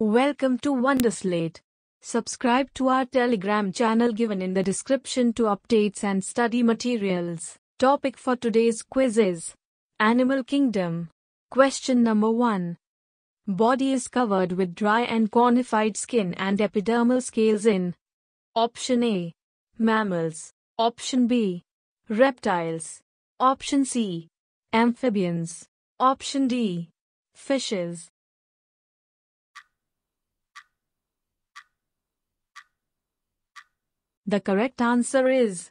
Welcome to Wonderslate. Subscribe to our Telegram channel given in the description to updates and study materials. Topic for today's quiz is Animal Kingdom. Question number 1. Body is covered with dry and cornified skin and epidermal scales in Option A. Mammals. Option B. Reptiles. Option C. Amphibians. Option D. Fishes. The correct answer is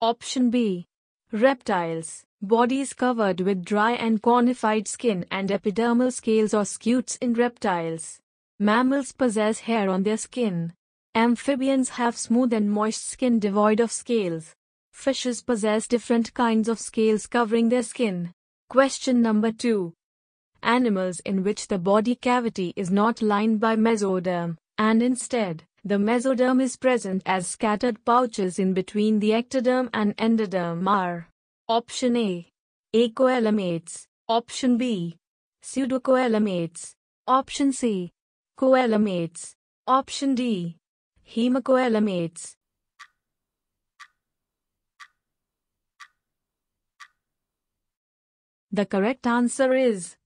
Option B. Reptiles. Bodies covered with dry and cornified skin and epidermal scales or scutes in reptiles. Mammals possess hair on their skin. Amphibians have smooth and moist skin devoid of scales. Fishes possess different kinds of scales covering their skin. Question number 2. Animals in which the body cavity is not lined by mesoderm, and instead, the mesoderm is present as scattered pouches in between the ectoderm and endoderm are Option A. Acoelomates. Option B. Pseudocoelomates. Option C. Coelomates. Option D. Hemicoelomates. The correct answer is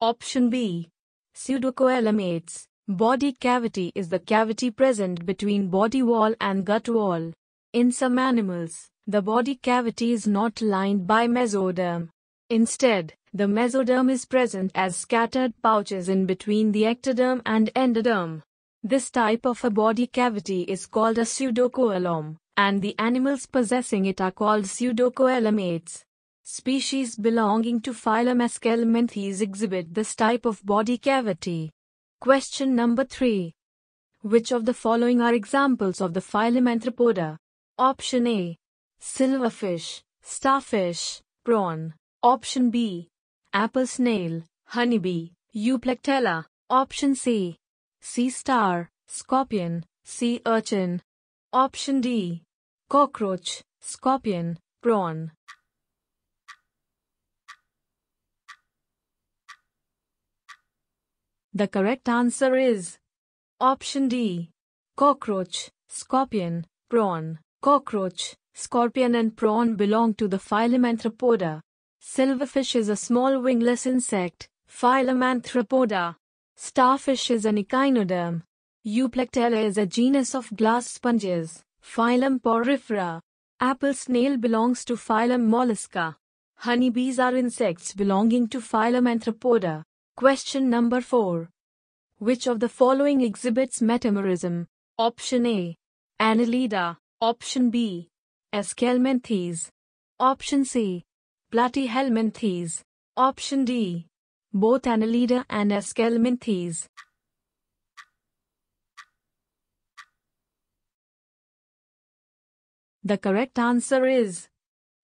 Option B. Pseudocoelomates. Body cavity is the cavity present between body wall and gut wall. In some animals, the body cavity is not lined by mesoderm. Instead, the mesoderm is present as scattered pouches in between the ectoderm and endoderm. This type of a body cavity is called a pseudocoelom, and the animals possessing it are called pseudocoelomates. Species belonging to phylum Aschelminthes exhibit this type of body cavity. Question number 3. Which of the following are examples of the phylum Arthropoda? Option A. Silverfish, starfish, prawn. Option B. Apple snail, honeybee, Euplectella. Option C. Sea star, scorpion, sea urchin. Option D. Cockroach, scorpion, prawn. The correct answer is Option D. Cockroach, scorpion, prawn. Cockroach, scorpion and prawn belong to the phylum Arthropoda. Silverfish is a small wingless insect, phylum Arthropoda. Starfish is an echinoderm. Euplectella is a genus of glass sponges, phylum Porifera. Apple snail belongs to phylum Mollusca. Honeybees are insects belonging to phylum Arthropoda. Question number 4. Which of the following exhibits metamerism? Option A. Annelida. Option B. Aschelminthes. Option C. Platyhelminthes. Option D. Both Annelida and Aschelminthes. The correct answer is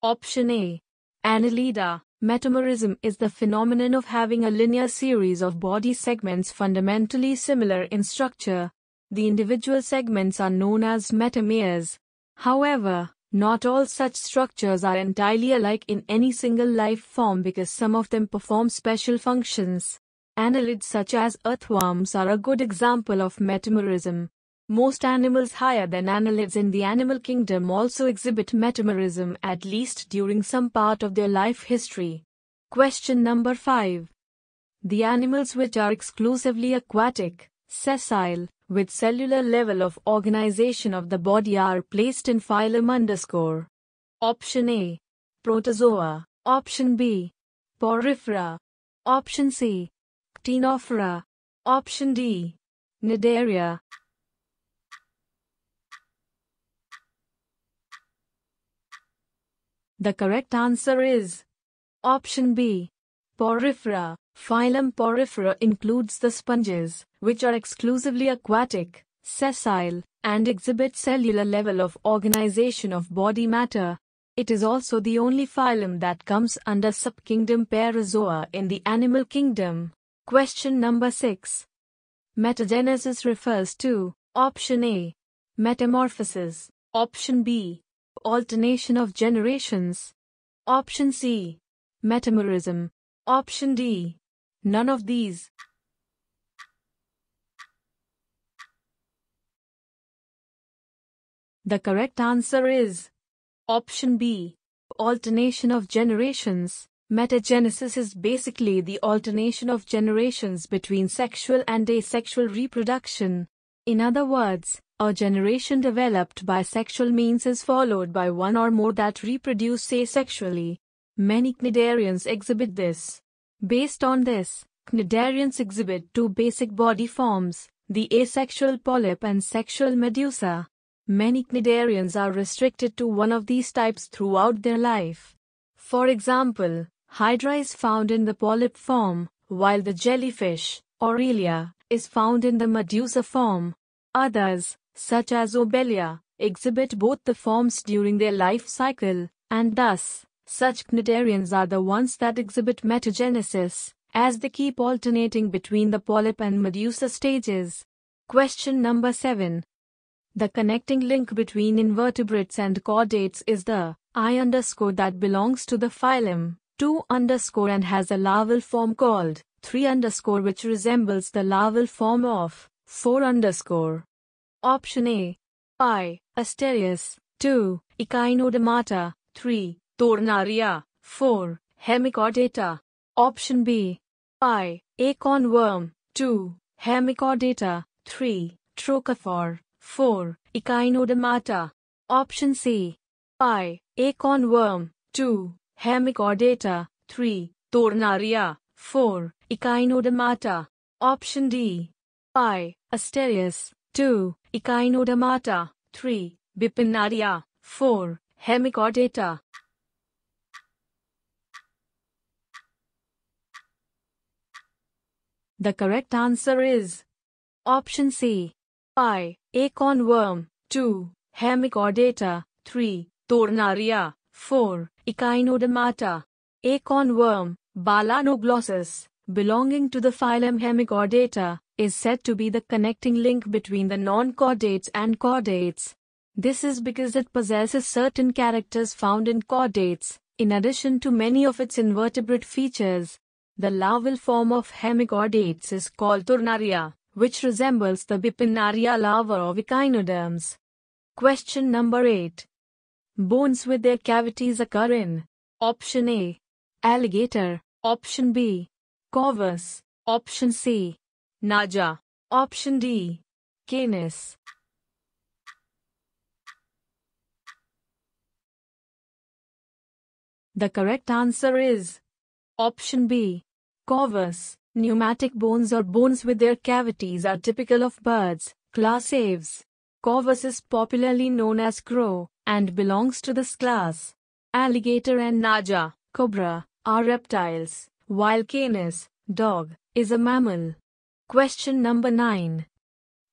Option A. Annelida. Metamerism is the phenomenon of having a linear series of body segments fundamentally similar in structure. The individual segments are known as metameres. However, not all such structures are entirely alike in any single life form because some of them perform special functions. Annelids such as earthworms are a good example of metamerism. Most animals higher than annelids in the animal kingdom also exhibit metamerism at least during some part of their life history. Question number 5. The animals which are exclusively aquatic, sessile, with cellular level of organization of the body are placed in phylum underscore. Option A. Protozoa. Option B. Porifera. Option C. Ctenophora. Option D. Cnidaria. The correct answer is Option B. Porifera. Phylum Porifera includes the sponges, which are exclusively aquatic, sessile, and exhibit cellular level of organization of body matter. It is also the only phylum that comes under subkingdom Parazoa in the animal kingdom. Question number 6. Metagenesis refers to Option A. Metamorphosis. Option B Alternation of generations. Option C. Metamerism. Option D. None of these. The correct answer is Option B. Alternation of generations. Metagenesis is basically the alternation of generations between sexual and asexual reproduction. In other words, a generation developed by sexual means is followed by one or more that reproduce asexually. Many cnidarians exhibit this. Based on this, cnidarians exhibit two basic body forms, the asexual polyp and sexual medusa. Many cnidarians are restricted to one of these types throughout their life. For example, Hydra is found in the polyp form, while the jellyfish, Aurelia, is found in the medusa form. Others, such as Obelia, exhibit both the forms during their life cycle, and thus, such cnidarians are the ones that exhibit metagenesis, as they keep alternating between the polyp and medusa stages. Question number 7. The connecting link between invertebrates and chordates is the I underscore that belongs to the phylum. 2 underscore and has a larval form called 3 underscore which resembles the larval form of 4 underscore. Option A. I. Asterias. 2. Echinodermata. 3. Tornaria. 4. Hemichordata. Option B. I. Acorn worm. 2. Hemichordata. 3. Trochophore. 4. Echinodermata. Option C. I. Acorn worm. 2. Hemichordata. 3. Tornaria. 4. Echinodermata. Option D. I. Asterias. 2. Echinodermata. 3. Bipinnaria. 4. Hemichordata. The correct answer is Option C. I. Acorn worm. 2. Hemichordata. 3. Tornaria. 4. Echinodermata. Acorn worm, Balanoglossus, belonging to the phylum Hemichordata, is said to be the connecting link between the non-chordates and chordates. This is because it possesses certain characters found in chordates, in addition to many of its invertebrate features. The larval form of hemichordates is called Tornaria, which resembles the Bipinnaria larva of echinoderms. Question number 8. Bones with their cavities occur in Option A. Alligator. Option B. Corvus. Option C. Naja. Option D. Canis. The correct answer is Option B. Corvus. Pneumatic bones or bones with their cavities are typical of birds, class aves. Corvus is popularly known as crow, and belongs to this class. Alligator and Naja, cobra, are reptiles, while canis, dog, is a mammal. Question number 9.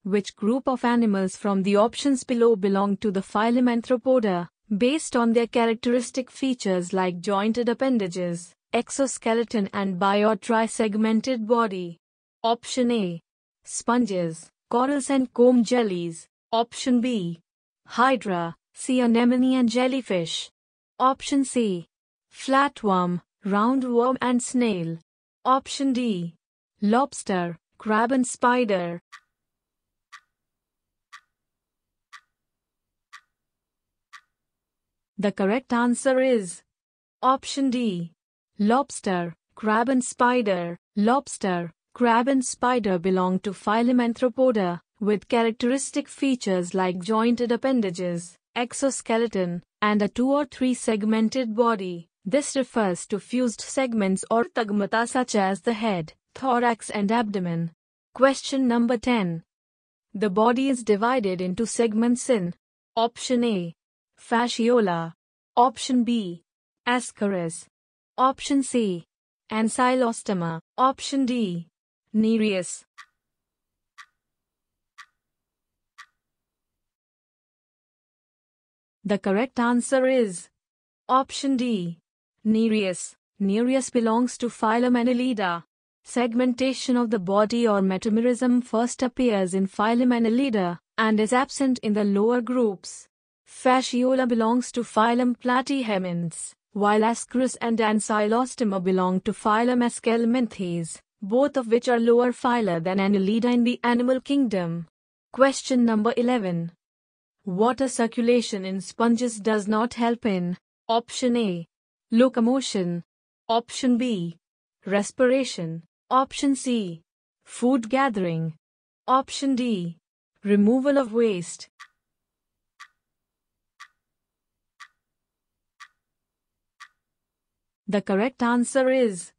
Which group of animals from the options below belong to the phylum Arthropoda, based on their characteristic features like jointed appendages, exoskeleton and bi- or tri-segmented body? Option A. Sponges, corals and comb jellies. Option B. Hydra, sea anemone and jellyfish. Option C. Flatworm, roundworm and snail. Option D. Lobster, crab and spider. The correct answer is Option D. Lobster, crab and spider. Lobster, crab and spider belong to phylum Arthropoda, with characteristic features like jointed appendages, exoskeleton, and a two or three segmented body. This refers to fused segments or tagmata such as the head, thorax and abdomen. Question number 10. The body is divided into segments in Option A. Fasciola. Option B. Ascaris. Option C. Ancylostoma. Option D. Nereis. The correct answer is Option D. Nereis. Nereis belongs to phylum Annelida. Segmentation of the body or metamerism first appears in phylum Annelida and is absent in the lower groups. Fasciola belongs to phylum Platyhelminthes, while Ascaris and Ancylostoma belong to phylum Aschelminthes, both of which are lower phyla than Annelida in the animal kingdom. Question number 11. Water circulation in sponges does not help in Option A. Locomotion. Option B. Respiration. Option C. Food gathering. Option D. Removal of waste. The correct answer is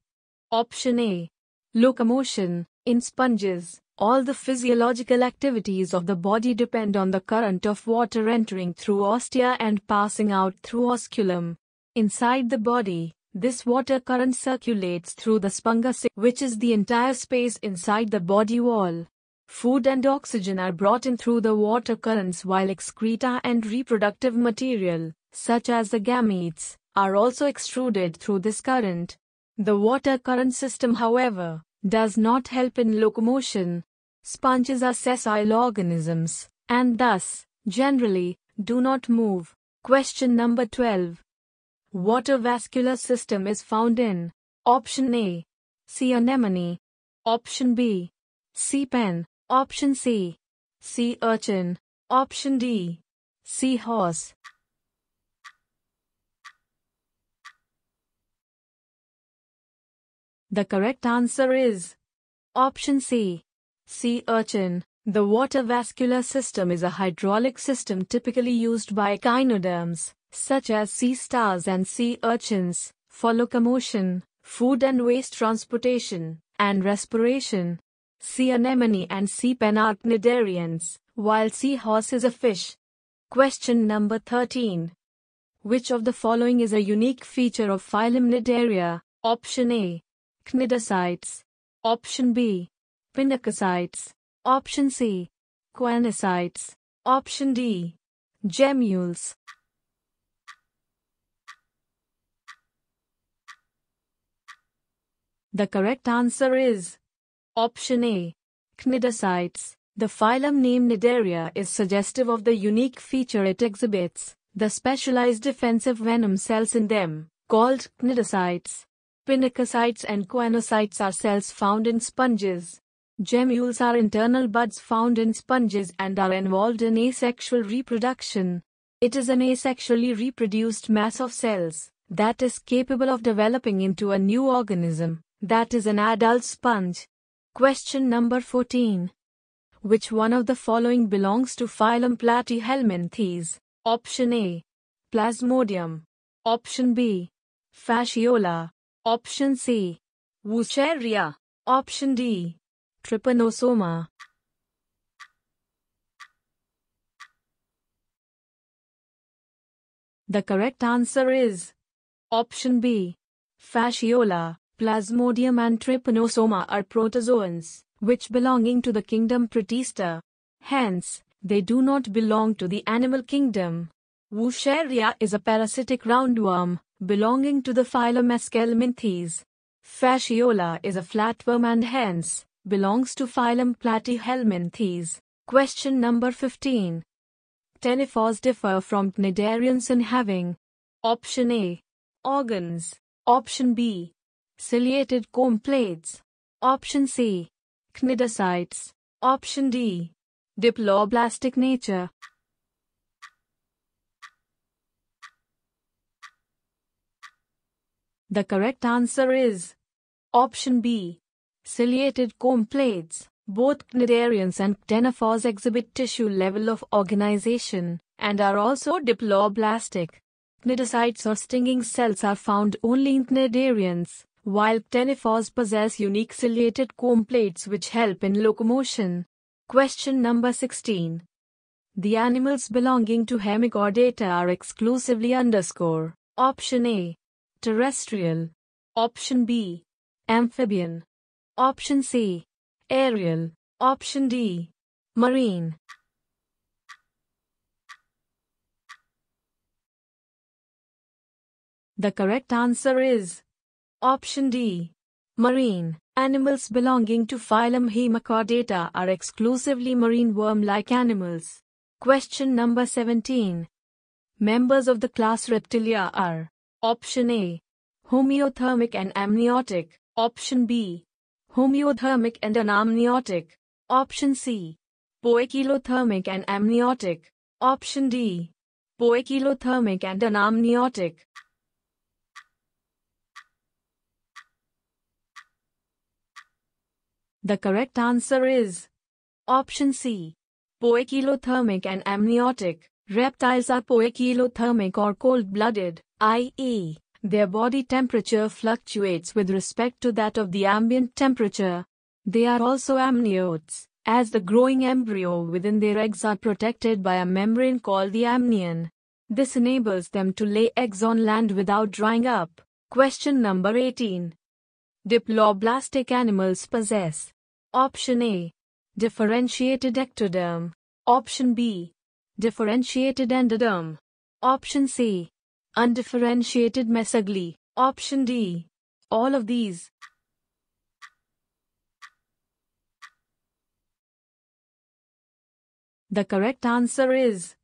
Option A. Locomotion. In sponges, all the physiological activities of the body depend on the current of water entering through ostia and passing out through osculum. Inside the body, this water current circulates through the spongus, which is the entire space inside the body wall. Food and oxygen are brought in through the water currents while excreta and reproductive material, such as the gametes, are also extruded through this current. The water current system, however, does not help in locomotion. Sponges are sessile organisms, and thus, generally, do not move. Question number 12. Water vascular system is found in Option A. Sea anemone. Option B. Sea pen. Option C. Sea urchin. Option D. Sea horse. The correct answer is Option C. Sea urchin. The water vascular system is a hydraulic system typically used by echinoderms, such as sea stars and sea urchins, for locomotion, food and waste transportation, and respiration. Sea anemone and sea pen cnidarians, while sea horse is a fish. Question number 13. Which of the following is a unique feature of phylum Cnidaria? Option A. Cnidocytes. Option B. Pinacocytes. Option C. Choanocytes. Option D. Gemmules. The correct answer is Option A. Cnidocytes. The phylum name Cnidaria is suggestive of the unique feature it exhibits, the specialized defensive venom cells in them, called cnidocytes. Pinacocytes and choanocytes are cells found in sponges. Gemmules are internal buds found in sponges and are involved in asexual reproduction. It is an asexually reproduced mass of cells that is capable of developing into a new organism, that is an adult sponge. Question number 14. Which one of the following belongs to phylum Platyhelminthes? Option A. Plasmodium. Option B. Fasciola. Option C. Wuchereria. Option D. Trypanosoma. The correct answer is Option B. Fasciola. Plasmodium and Trypanosoma are protozoans, which belonging to the kingdom Protista. Hence, they do not belong to the animal kingdom. Wuchereria is a parasitic roundworm, belonging to the phylum Aschelminthes. Fasciola is a flatworm and hence, belongs to phylum Platyhelminthes. Question number 15. Ctenophores differ from cnidarians in having Option A. Organs. Option B. Ciliated comb plates. Option C. Cnidocytes. Option D. Diploblastic nature. The correct answer is Option B. Ciliated comb plates. Both cnidarians and ctenophores exhibit tissue level of organization and are also diploblastic. Cnidocytes or stinging cells are found only in cnidarians while ctenophores possess unique ciliated comb plates which help in locomotion. Question number 16. The animals belonging to Hemichordata are exclusively underscore. Option A. Terrestrial. Option B. Amphibian. Option C. Aerial. Option D. Marine. The correct answer is Option D. Marine. Animals belonging to phylum Hemichordata are exclusively marine worm-like animals. Question number 17. Members of the class Reptilia are Option A. Homeothermic and amniotic. Option B. Homeothermic and anamniotic. Option C. Poikilothermic and amniotic. Option D. Poikilothermic and anamniotic. The correct answer is Option C. Poikilothermic and amniotic. Reptiles are poikilothermic or cold-blooded, i.e., their body temperature fluctuates with respect to that of the ambient temperature. They are also amniotes, as the growing embryo within their eggs are protected by a membrane called the amnion. This enables them to lay eggs on land without drying up. Question number 18. Diploblastic animals possess Option A. Differentiated ectoderm. Option B. Differentiated endoderm. Option C. Undifferentiated mesoglea. Option D. All of these. The correct answer is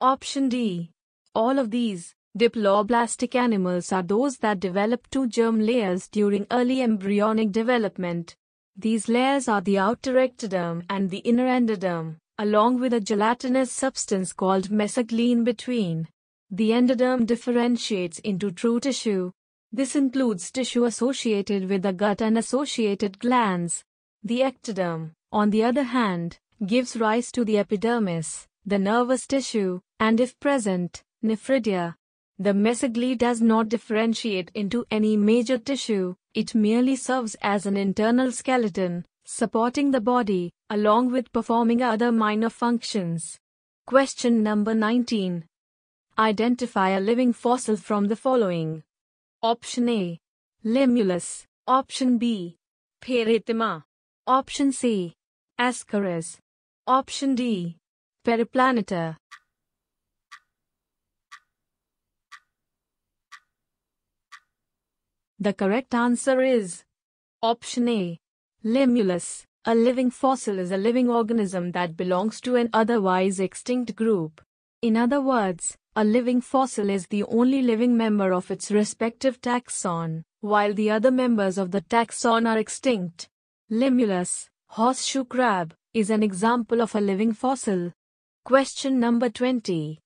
Option D. All of these. Diploblastic animals are those that develop two germ layers during early embryonic development. These layers are the outer ectoderm and the inner endoderm, along with a gelatinous substance called mesoglea in between. The endoderm differentiates into true tissue. This includes tissue associated with the gut and associated glands. The ectoderm, on the other hand, gives rise to the epidermis, the nervous tissue, and if present, nephridia. The mesoglea does not differentiate into any major tissue, it merely serves as an internal skeleton, supporting the body, along with performing other minor functions. Question number 19. Identify a living fossil from the following. Option A. Limulus. Option B. Pheretima. Option C. Ascaris. Option D. Periplaneta. The correct answer is Option A. Limulus. A living fossil is a living organism that belongs to an otherwise extinct group. In other words, a living fossil is the only living member of its respective taxon, while the other members of the taxon are extinct. Limulus, horseshoe crab, is an example of a living fossil. Question number 20.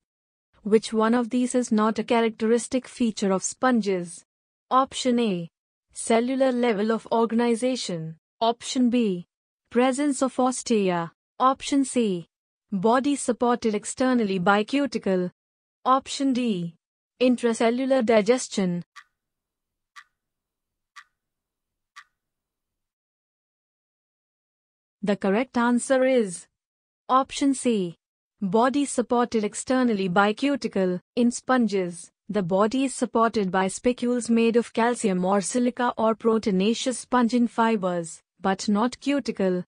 Which one of these is not a characteristic feature of sponges? Option A. Cellular level of organization. Option B. Presence of ostia. Option C. Body supported externally by cuticle. Option D. Intracellular digestion. The correct answer is Option C. Body supported externally by cuticle. In sponges, the body is supported by spicules made of calcium or silica or proteinaceous spongin fibers, but not cuticle.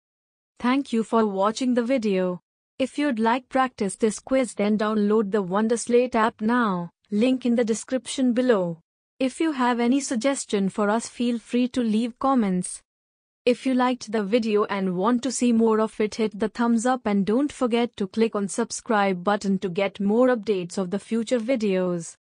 Thank you for watching the video. If you'd like practice this quiz then download the Wonderslate app now, link in the description below. If you have any suggestion for us feel free to leave comments. If you liked the video and want to see more of it hit the thumbs up and don't forget to click on subscribe button to get more updates of the future videos.